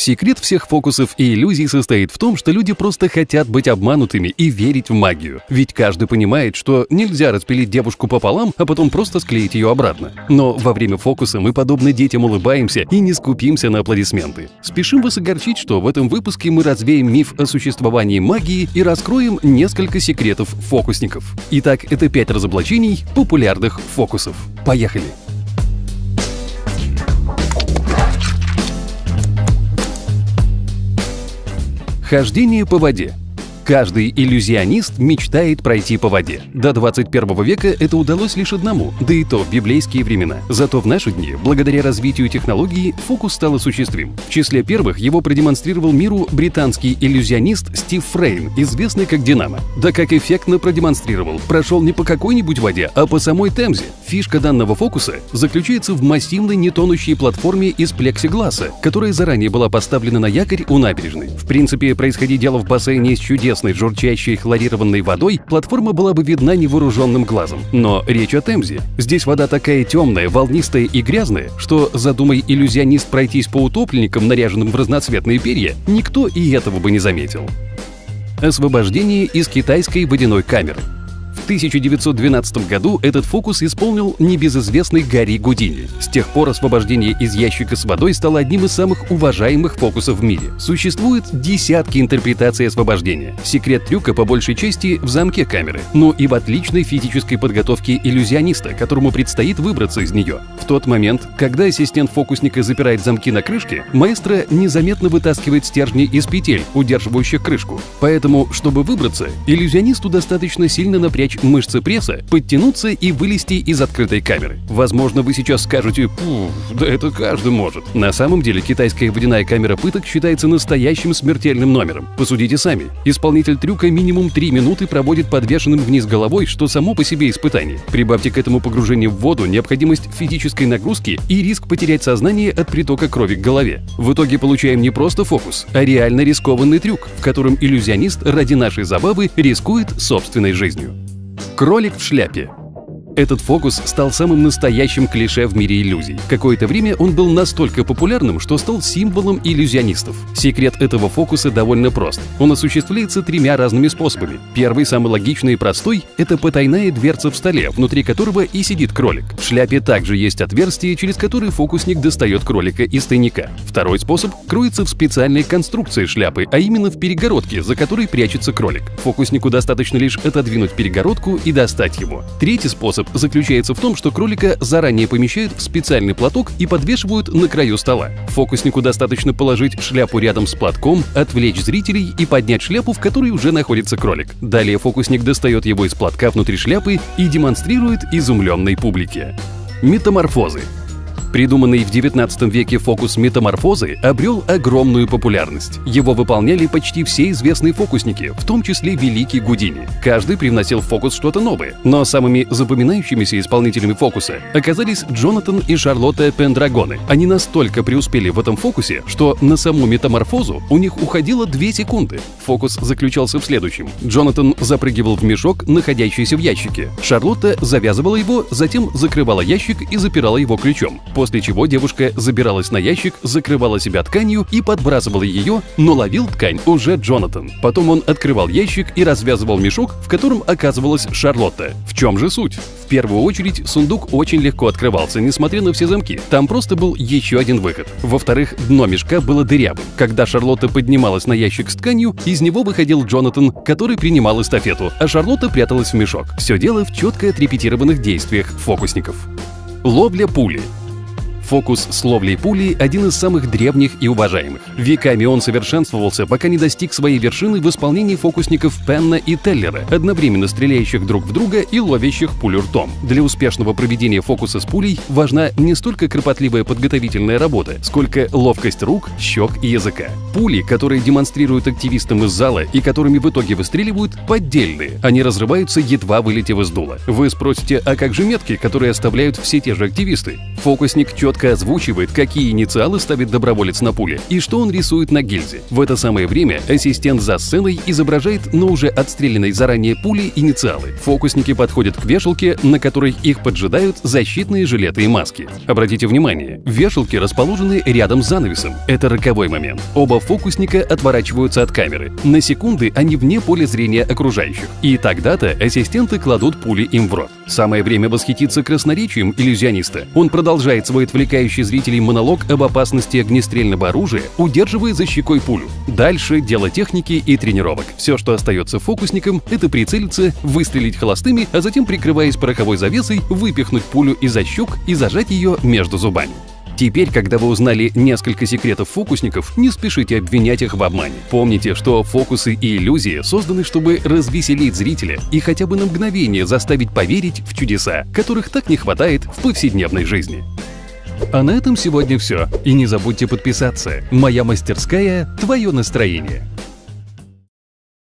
Секрет всех фокусов и иллюзий состоит в том, что люди просто хотят быть обманутыми и верить в магию. Ведь каждый понимает, что нельзя распилить девушку пополам, а потом просто склеить ее обратно. Но во время фокуса мы, подобно детям, улыбаемся и не скупимся на аплодисменты. Спешим вас огорчить, что в этом выпуске мы развеем миф о существовании магии и раскроем несколько секретов фокусников. Итак, это пять разоблачений популярных фокусов. Поехали! Хождение по воде. Каждый иллюзионист мечтает пройти по воде. До 21 века это удалось лишь одному, да и то в библейские времена. Зато в наши дни, благодаря развитию технологии, фокус стал осуществим. В числе первых его продемонстрировал миру британский иллюзионист Стив Фрейн, известный как Динамо. Да как эффектно продемонстрировал, прошел не по какой-нибудь воде, а по самой Темзе. Фишка данного фокуса заключается в массивной нетонущей платформе из плексигласа, которая заранее была поставлена на якорь у набережной. В принципе, происходить дело в бассейне с чудесным пресной, журчащей хлорированной водой, платформа была бы видна невооруженным глазом. Но речь о Темзе. Здесь вода такая темная, волнистая и грязная, что, задумай иллюзионист пройтись по утопленникам, наряженным в разноцветные перья, никто и этого бы не заметил. Освобождение из китайской водяной камеры – 1912 году этот фокус исполнил небезызвестный Гарри Гудини. С тех пор освобождение из ящика с водой стало одним из самых уважаемых фокусов в мире. Существует десятки интерпретаций освобождения. Секрет трюка по большей части в замке камеры, но и в отличной физической подготовке иллюзиониста, которому предстоит выбраться из нее. В тот момент, когда ассистент фокусника запирает замки на крышке, маэстро незаметно вытаскивает стержни из петель, удерживающих крышку. Поэтому, чтобы выбраться, иллюзионисту достаточно сильно напрячь мышцы пресса, подтянуться и вылезти из открытой камеры. Возможно, вы сейчас скажете, пух, да это каждый может. На самом деле китайская водяная камера пыток считается настоящим смертельным номером. Посудите сами. Исполнитель трюка минимум 3 минуты проводит подвешенным вниз головой, что само по себе испытание. Прибавьте к этому погружение в воду, необходимость физической нагрузки и риск потерять сознание от притока крови к голове. В итоге получаем не просто фокус, а реально рискованный трюк, в котором иллюзионист ради нашей забавы рискует собственной жизнью. Кролик в шляпе этот фокус стал самым настоящим клише в мире иллюзий. Какое-то время он был настолько популярным, что стал символом иллюзионистов. Секрет этого фокуса довольно прост. Он осуществляется тремя разными способами. Первый, самый логичный и простой, это потайная дверца в столе, внутри которого и сидит кролик. В шляпе также есть отверстие, через которое фокусник достает кролика из тайника. Второй способ кроется в специальной конструкции шляпы, а именно в перегородке, за которой прячется кролик. Фокуснику достаточно лишь отодвинуть перегородку и достать его. Третий способ заключается в том, что кролика заранее помещают в специальный платок и подвешивают на краю стола. Фокуснику достаточно положить шляпу рядом с платком, отвлечь зрителей и поднять шляпу, в которой уже находится кролик. Далее фокусник достает его из платка внутри шляпы и демонстрирует изумленной публике. Метаморфозы Придуманный в 19 веке фокус метаморфозы обрел огромную популярность. Его выполняли почти все известные фокусники, в том числе великий Гудини. Каждый привносил в фокус что-то новое, но самыми запоминающимися исполнителями фокуса оказались Джонатан и Шарлотта Пендрагоны. Они настолько преуспели в этом фокусе, что на саму метаморфозу у них уходило 2 секунды. Фокус заключался в следующем. Джонатан запрыгивал в мешок, находящийся в ящике. Шарлотта завязывала его, затем закрывала ящик и запирала его ключом после чего девушка забиралась на ящик, закрывала себя тканью и подбрасывала ее, но ловил ткань уже Джонатан. Потом он открывал ящик и развязывал мешок, в котором оказывалась Шарлотта. В чем же суть? В первую очередь, сундук очень легко открывался, несмотря на все замки. Там просто был еще один выход. Во-вторых, дно мешка было дырявым. Когда Шарлотта поднималась на ящик с тканью, из него выходил Джонатан, который принимал эстафету, а Шарлотта пряталась в мешок. Все дело в четко отрепетированных действиях фокусников. Ловля пули. Фокус с ловлей пули – один из самых древних и уважаемых. Веками он совершенствовался, пока не достиг своей вершины в исполнении фокусников Пенна и Теллера, одновременно стреляющих друг в друга и ловящих пулю ртом. Для успешного проведения фокуса с пулей важна не столько кропотливая подготовительная работа, сколько ловкость рук, щек и языка. Пули, которые демонстрируют активистам из зала и которыми в итоге выстреливают, поддельные. Они разрываются, едва вылетев из дула. Вы спросите, а как же метки, которые оставляют все те же активисты? Фокусник четко четко озвучивает, какие инициалы ставит доброволец на пуле и что он рисует на гильзе. В это самое время ассистент за сценой изображает на уже отстрелянной заранее пули инициалы. Фокусники подходят к вешалке, на которой их поджидают защитные жилеты и маски. Обратите внимание, вешалки расположены рядом с занавесом. Это роковой момент. Оба фокусника отворачиваются от камеры. На секунды они вне поля зрения окружающих. И тогда-то ассистенты кладут пули им в рот. Самое время восхититься красноречием иллюзиониста. Он продолжает свой отвлекающий зрителей монолог об опасности огнестрельного оружия, удерживая за щекой пулю. Дальше дело техники и тренировок. Все, что остается фокусникам, это прицелиться, выстрелить холостыми, а затем, прикрываясь пороховой завесой, выпихнуть пулю из-за щек и зажать ее между зубами. Теперь, когда вы узнали несколько секретов фокусников, не спешите обвинять их в обмане. Помните, что фокусы и иллюзии созданы, чтобы развеселить зрителя и хотя бы на мгновение заставить поверить в чудеса, которых так не хватает в повседневной жизни. А на этом сегодня все. И не забудьте подписаться. Моя мастерская – твое настроение.